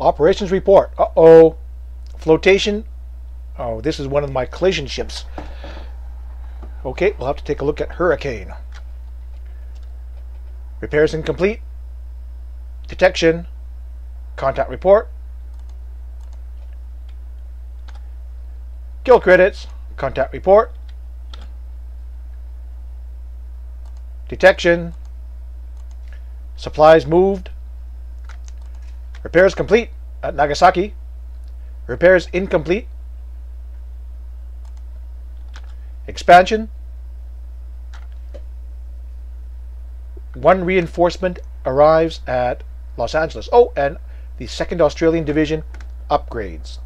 Operations report. Uh-oh. Flotation. Oh, this is one of my collision ships. Okay, we'll have to take a look at Hurricane. Repairs incomplete. Detection. Contact report. Kill credits. Contact report. Detection. Supplies moved. Repairs complete at Nagasaki. Repairs incomplete. Expansion. One reinforcement arrives at Los Angeles. Oh, and the 2nd Australian Division upgrades.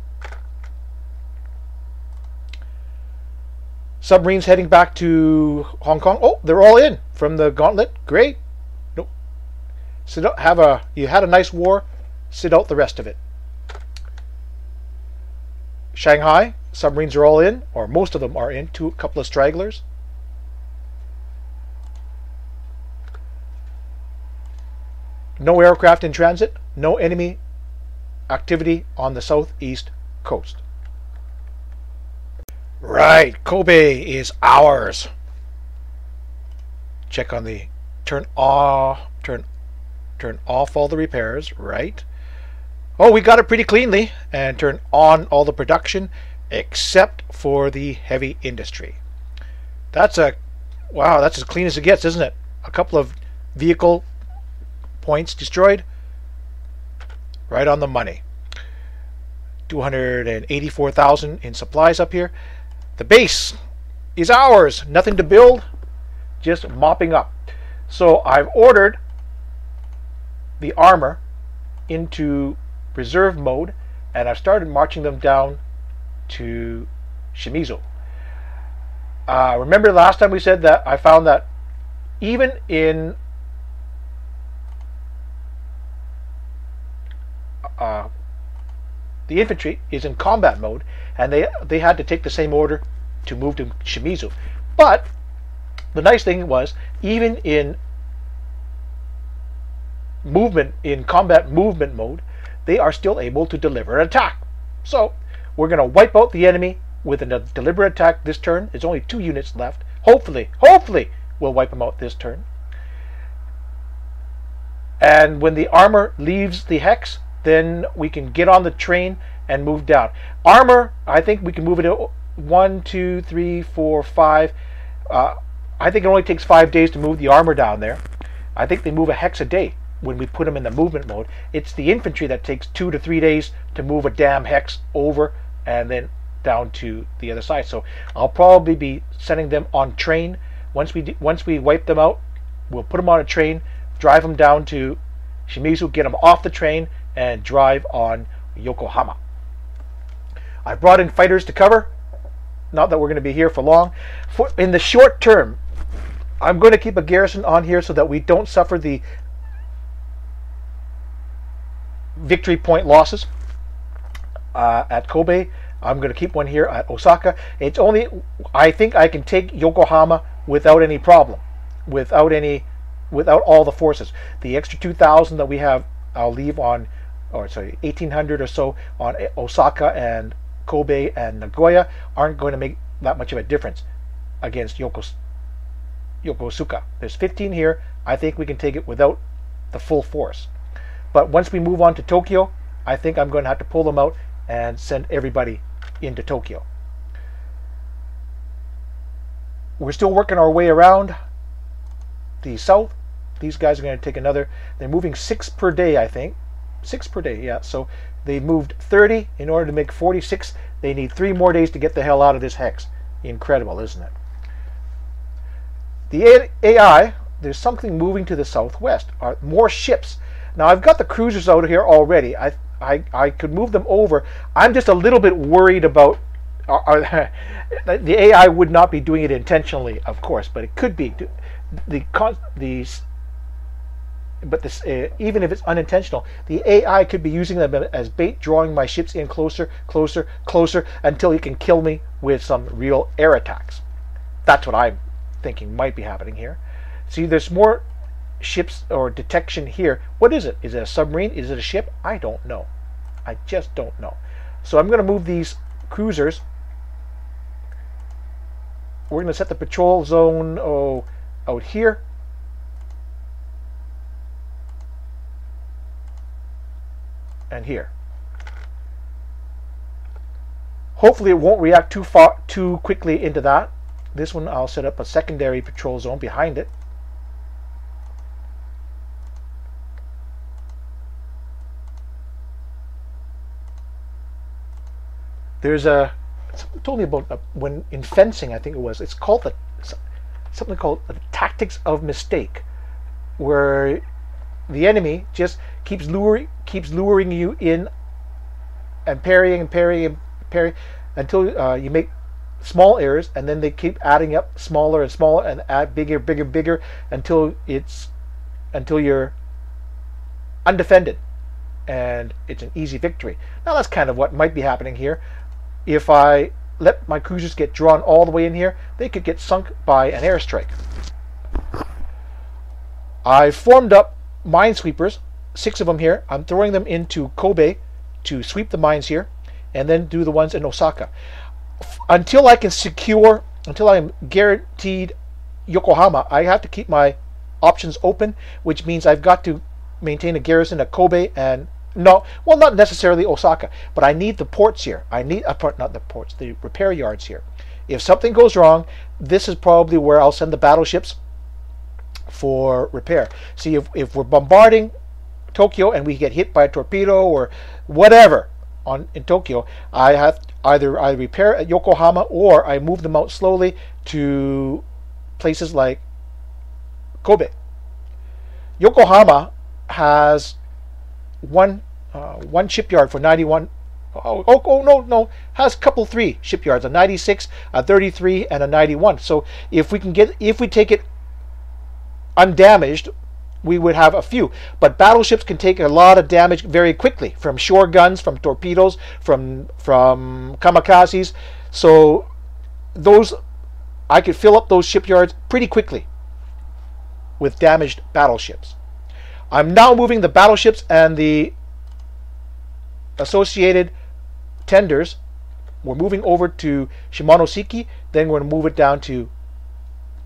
Submarines heading back to Hong Kong. Oh, they're all in from the gauntlet. Great. Nope. Out, have a you had a nice war. Sit out the rest of it. Shanghai submarines are all in, or most of them are in. Two, a couple of stragglers. No aircraft in transit. No enemy activity on the southeast coast. Right, Kobe is ours. Check on the turn off, turn, turn off all the repairs. Right. Oh, we got it pretty cleanly, and turn on all the production except for the heavy industry. That's a wow. That's as clean as it gets, isn't it? A couple of vehicle points destroyed. Right on the money. 284,000 in supplies up here. The base is ours. Nothing to build, just mopping up. So I've ordered the armor into reserve mode and I've started marching them down to Shimizu. Uh, remember last time we said that I found that even in uh, the infantry is in combat mode, and they they had to take the same order to move to Shimizu. But the nice thing was, even in movement in combat movement mode, they are still able to deliver an attack. So we're going to wipe out the enemy with a deliberate attack this turn. There's only two units left. Hopefully, hopefully, we'll wipe them out this turn. And when the armor leaves the hex, then we can get on the train and move down. Armor, I think we can move it one, two, three, four, five. Uh, I think it only takes five days to move the armor down there. I think they move a hex a day when we put them in the movement mode. It's the infantry that takes two to three days to move a damn hex over and then down to the other side. So I'll probably be sending them on train. Once we once we wipe them out, we'll put them on a train, drive them down to Shimizu, get them off the train, and drive on Yokohama. I brought in fighters to cover. Not that we're going to be here for long. For, in the short term, I'm going to keep a garrison on here so that we don't suffer the victory point losses uh, at Kobe. I'm going to keep one here at Osaka. It's only, I think I can take Yokohama without any problem, without any, without all the forces. The extra 2,000 that we have, I'll leave on or sorry, 1800 or so on Osaka and Kobe and Nagoya aren't going to make that much of a difference against Yokos, Yokosuka. There's 15 here. I think we can take it without the full force. But once we move on to Tokyo, I think I'm going to have to pull them out and send everybody into Tokyo. We're still working our way around the south. These guys are going to take another. They're moving six per day, I think. Six per day, yeah. So they moved 30 in order to make 46. They need three more days to get the hell out of this hex. Incredible, isn't it? The AI, there's something moving to the southwest. Are more ships. Now I've got the cruisers out here already. I I, I could move them over. I'm just a little bit worried about. Are, the AI would not be doing it intentionally, of course, but it could be. The the but this, uh, even if it's unintentional, the AI could be using them as bait, drawing my ships in closer, closer, closer until he can kill me with some real air attacks. That's what I'm thinking might be happening here. See, there's more ships or detection here. What is it? Is it a submarine? Is it a ship? I don't know. I just don't know. So I'm going to move these cruisers. We're going to set the patrol zone oh, out here. And here. Hopefully it won't react too far too quickly into that. This one I'll set up a secondary patrol zone behind it. There's a someone told me about uh, when in fencing, I think it was. It's called the something called the tactics of mistake, where the enemy just keeps luring keeps luring you in and parrying and parrying and parrying until uh, you make small errors, and then they keep adding up smaller and smaller and add bigger, bigger, bigger until it's until you're undefended and it's an easy victory. Now that's kind of what might be happening here if I let my cruisers get drawn all the way in here, they could get sunk by an airstrike. I've formed up minesweepers, six of them here. I'm throwing them into Kobe to sweep the mines here, and then do the ones in Osaka. Until I can secure, until I'm guaranteed Yokohama, I have to keep my options open, which means I've got to maintain a garrison at Kobe and no, well, not necessarily Osaka, but I need the ports here. I need uh, not the ports, the repair yards here. If something goes wrong, this is probably where I'll send the battleships for repair. See, if, if we're bombarding Tokyo and we get hit by a torpedo or whatever on in Tokyo, I have either I repair at Yokohama or I move them out slowly to places like Kobe. Yokohama has one uh, one shipyard for 91. Oh, oh, oh, no, no, has a couple three shipyards, a 96, a 33, and a 91. So if we can get, if we take it undamaged, we would have a few. But battleships can take a lot of damage very quickly from shore guns, from torpedoes, from from kamikazes. So those, I could fill up those shipyards pretty quickly with damaged battleships. I'm now moving the battleships and the associated tenders. We're moving over to Shimonoseki, then we're going to move it down to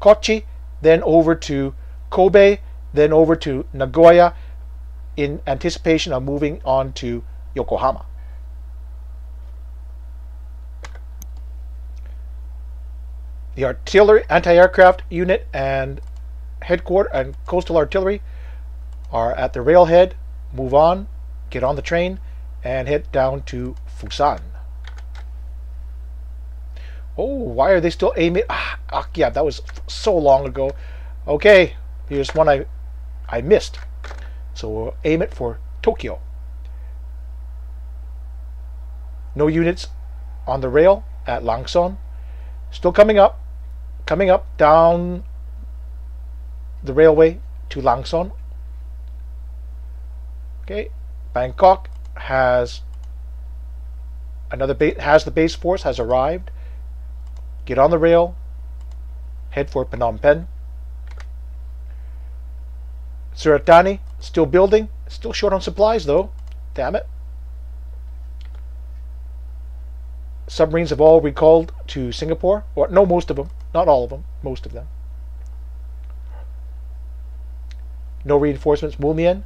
Kochi, then over to Kobe, then over to Nagoya in anticipation of moving on to Yokohama. The artillery, anti-aircraft unit and headquarter and coastal artillery are at the railhead, move on, get on the train, and head down to Fusan. Oh, why are they still aiming? Ah, ah, yeah, that was so long ago. Okay, here's one I, I missed. So we'll aim it for Tokyo. No units on the rail at Langson. Still coming up, coming up down the railway to Langson Okay, Bangkok has another base, has the base force has arrived. Get on the rail, head for Phnom Penh. Surat Thani still building, still short on supplies though. Damn it. Submarines have all recalled to Singapore, or no, most of them, not all of them, most of them. No reinforcements. Moulmein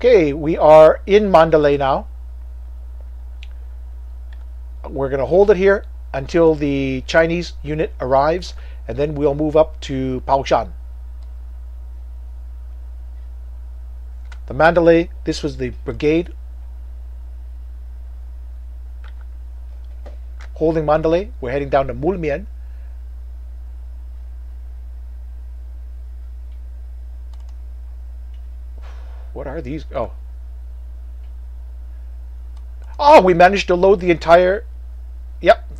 Okay, we are in Mandalay now. We're going to hold it here until the Chinese unit arrives, and then we'll move up to Baoshan. The Mandalay, this was the brigade holding Mandalay. We're heading down to Moulmein. Are these? Oh. Oh, we managed to load the entire... Yep.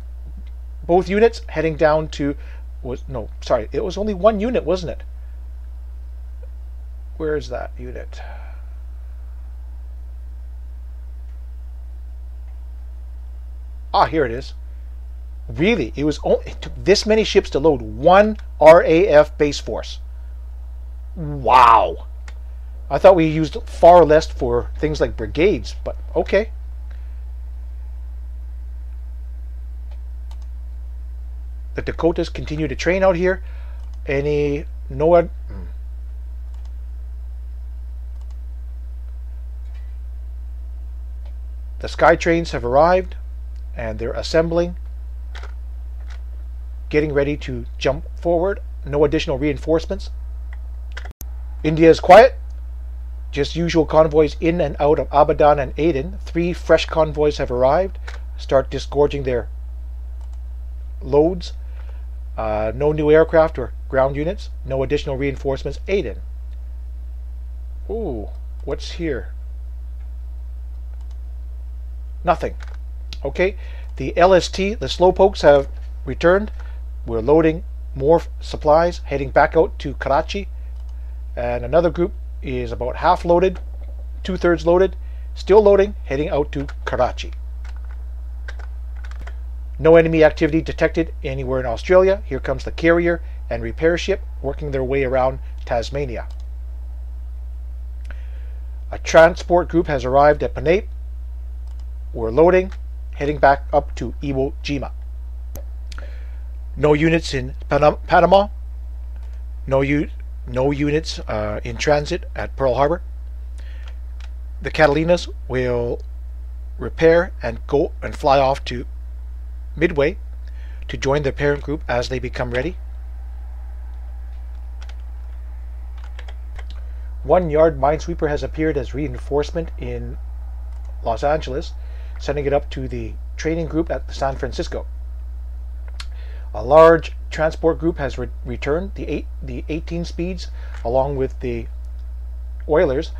Both units heading down to... was No, sorry. It was only one unit, wasn't it? Where is that unit? Ah, here it is. Really, it was only, it took this many ships to load one RAF base force. Wow. I thought we used far less for things like brigades, but okay. The Dakotas continue to train out here. Any no The sky trains have arrived and they're assembling, getting ready to jump forward. No additional reinforcements. India is quiet. Just usual convoys in and out of Abadan and Aden. Three fresh convoys have arrived. Start disgorging their loads. Uh, no new aircraft or ground units. No additional reinforcements. Aden. Ooh, what's here? Nothing. Okay, the LST, the slowpokes have returned. We're loading more supplies, heading back out to Karachi. And another group is about half loaded, two thirds loaded, still loading, heading out to Karachi. No enemy activity detected anywhere in Australia. Here comes the carrier and repair ship working their way around Tasmania. A transport group has arrived at Ponape. We're loading, heading back up to Iwo Jima. No units in Panama. No, no units uh, in transit at Pearl Harbor. The Catalinas will repair and go and fly off to Midway to join their parent group as they become ready. One yard minesweeper has appeared as reinforcement in Los Angeles sending it up to the training group at San Francisco. A large transport group has re- returned, the, eight, the 18 speeds, along with the Oilers.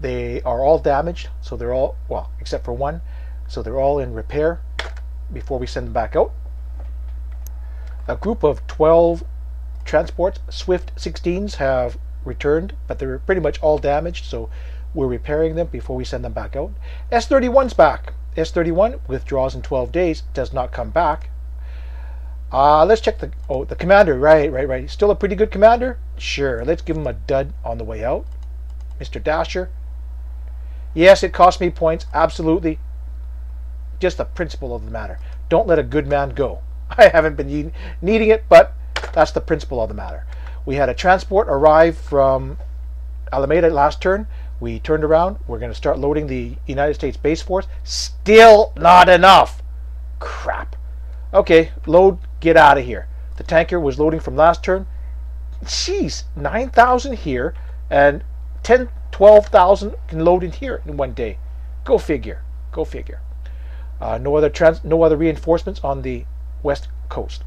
They are all damaged, so they're all, well, except for one, so they're all in repair before we send them back out. A group of 12 transports, Swift 16s, have returned, but they're pretty much all damaged, so we're repairing them before we send them back out. S31's back. S31 withdraws in 12 days, does not come back. Uh, let's check the oh the commander. Right, right, right. Still a pretty good commander. Sure. Let's give him a dud on the way out. Mr. Dasher. Yes, it cost me points. Absolutely. Just the principle of the matter. Don't let a good man go. I haven't been needing it, but that's the principle of the matter. We had a transport arrive from Alameda last turn. We turned around. We're going to start loading the United States base force. Still not enough. Crap. Okay, load, get out of here. The tanker was loading from last turn. Jeez, 9,000 here and 10, 12,000 can load in here in one day. Go figure. Go figure. Uh, no other trans, no other reinforcements on the west coast.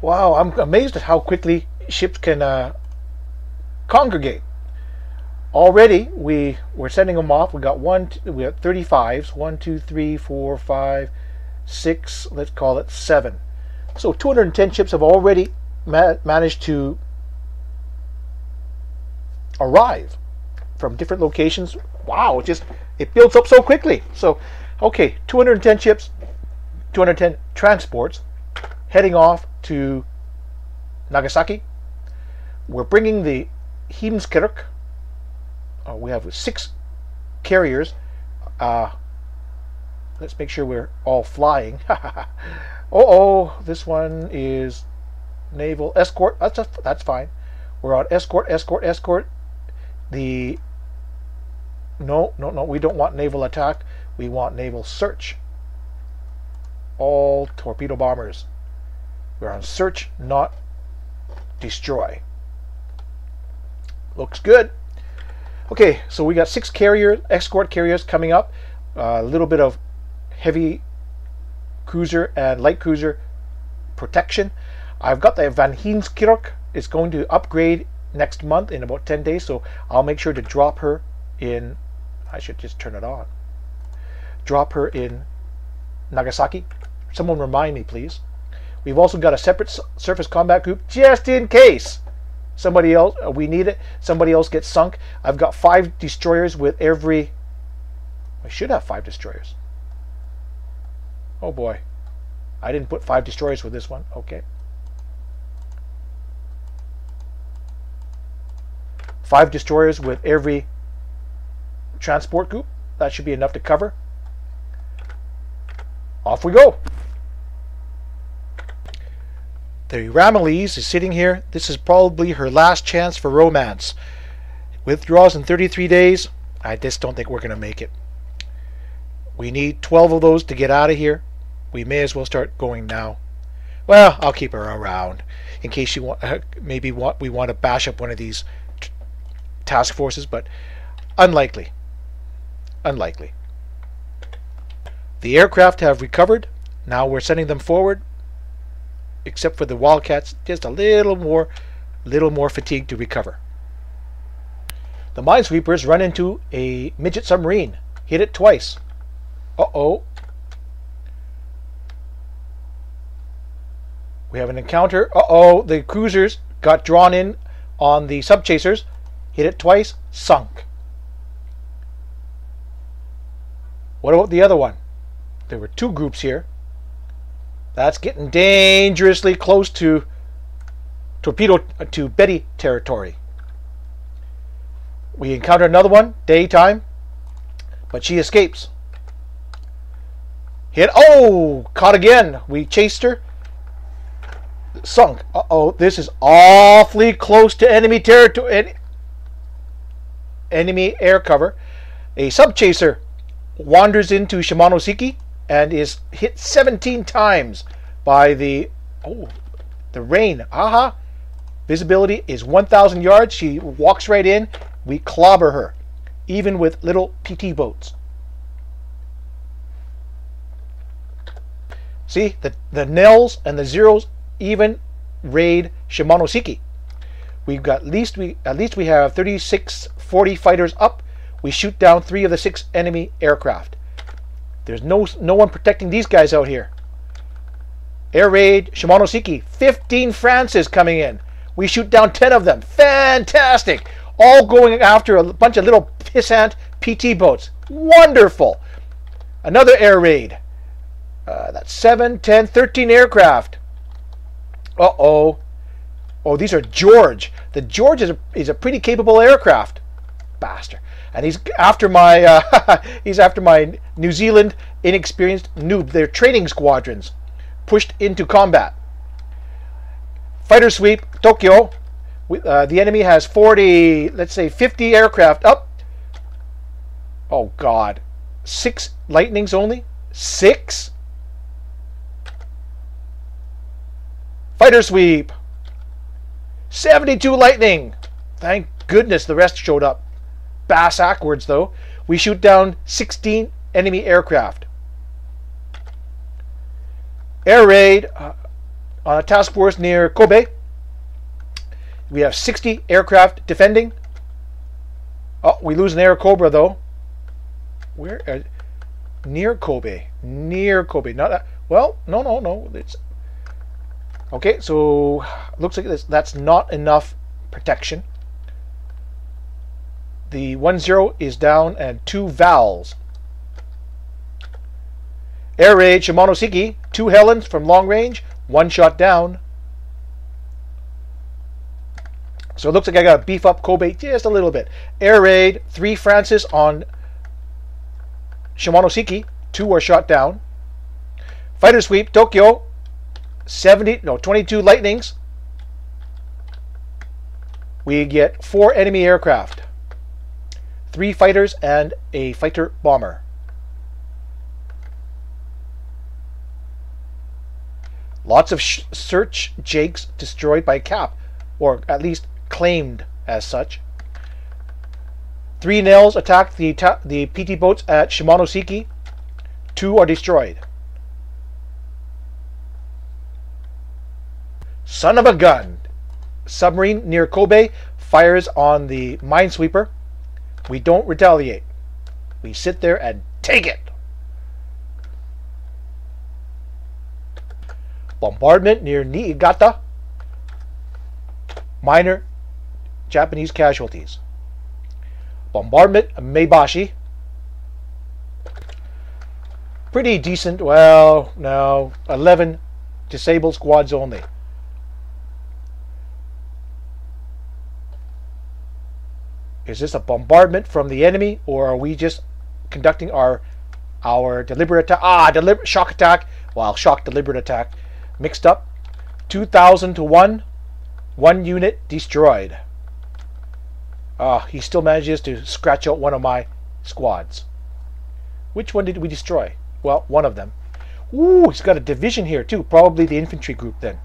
Wow, I'm amazed at how quickly ships can uh, congregate already we we're sending them off. We got one, we got 35s. One, two, three, four, five, six. Let's call it seven. So 210 ships have already ma- managed to arrive from different locations. Wow, it just it builds up so quickly. So, okay, 210 ships, 210 transports heading off to Nagasaki. We're bringing the Heemskerk uh, we have six carriers. Uh, let's make sure we're all flying. oh, oh, this one is naval escort. That's a, that's fine. We're on escort, escort, escort. The no, no, no. We don't want naval attack. We want naval search. All torpedo bombers. We're on search, not destroy. Looks good. Okay, so we got six carrier escort carriers coming up. A uh, little bit of heavy cruiser and light cruiser protection. I've got the Van Heemskerk. It's going to upgrade next month in about 10 days, so I'll make sure to drop her in. I should just turn it on. Drop her in Nagasaki. Someone remind me, please. We've also got a separate surface combat group just in case somebody else uh, we need it somebody else gets sunk i've got five destroyers with every i should have five destroyers oh boy i didn't put five destroyers with this one okay five destroyers with every transport group that should be enough to cover off we go The Ramillies is sitting here. This is probably her last chance for romance. Withdraws in 33 days. I just don't think we're going to make it. We need 12 of those to get out of here. We may as well start going now. Well, I'll keep her around in case you want. Uh, maybe want, we want to bash up one of these task forces, but unlikely. Unlikely. The aircraft have recovered. Now we're sending them forward except for the Wildcats, just a little more, little more fatigue to recover. The minesweepers run into a midget submarine, hit it twice. Uh-oh. We have an encounter. Uh-oh, the cruisers got drawn in on the subchasers, hit it twice, sunk. What about the other one? There were two groups here. That's getting dangerously close to torpedo uh, to Betty territory. We encounter another one, daytime, but she escapes. Hit, oh, caught again. We chased her. Sunk. Uh-oh, this is awfully close to enemy territory. Enemy air cover. A sub chaser wanders into Shimonoseki and is hit 17 times by the oh the rain. Aha! Visibility is 1,000 yards. She walks right in. We clobber her, even with little PT boats. See the the Nells and the zeros even raid Shimonoseki. We've got at least we at least we have 36 40 fighters up. We shoot down three of the six enemy aircraft. There's no no one protecting these guys out here. Air raid Shimonoseki. 15 Francis coming in. We shoot down 10 of them. Fantastic. All going after a bunch of little pissant PT boats. Wonderful. Another air raid. Uh, that's 7, 10, 13 aircraft. Uh-oh. Oh, these are George. The George is a, is a pretty capable aircraft. Bastard and he's after my uh, he's after my New Zealand inexperienced noob. Their training squadrons pushed into combat. Fighter sweep Tokyo. Uh, the enemy has 40, let's say 50 aircraft up. Oh God, six lightnings only. Six. Fighter sweep. 72 lightning. Thank goodness the rest showed up bass backwards though. We shoot down 16 enemy aircraft. Air raid uh, on a task force near Kobe. We have 60 aircraft defending. Oh, we lose an Airacobra though. Where? Uh, near Kobe. Near Kobe. Not uh, well. No, no, no. It's okay. So looks like this. That's not enough protection. The 1-0 is down and two vowels. Air raid Shimonoseki, two Helens from long range, one shot down. So it looks like I got to beef up Kobe just a little bit. Air raid, three Francis on Shimonoseki, two are shot down. Fighter sweep, Tokyo, 70, no, 22 lightnings. We get four enemy aircraft three fighters and a fighter bomber. Lots of search jakes destroyed by Cap, or at least claimed as such. Three Nells attacked the, the PT boats at Shimonoseki. Two are destroyed. Son of a gun! Submarine near Kobe fires on the minesweeper. We don't retaliate. We sit there and take it. Bombardment near Niigata. Minor Japanese casualties. Bombardment Maebashi. Pretty decent. Well, no. 11 disabled squads only. Is this a bombardment from the enemy, or are we just conducting our our deliberate attack? Ah, deliberate shock attack. Well, shock deliberate attack mixed up. 2,000 to 1. One unit destroyed. Ah, he still manages to scratch out one of my squads. Which one did we destroy? Well, one of them. Ooh, he's got a division here too. Probably the infantry group then.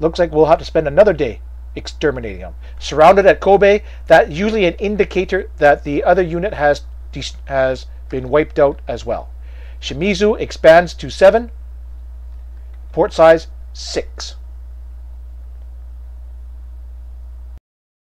Looks like we'll have to spend another day exterminating them. Surrounded at Kobe, that's usually an indicator that the other unit has has been wiped out as well. Shimizu expands to 7. Port size 6.